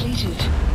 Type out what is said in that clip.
completed.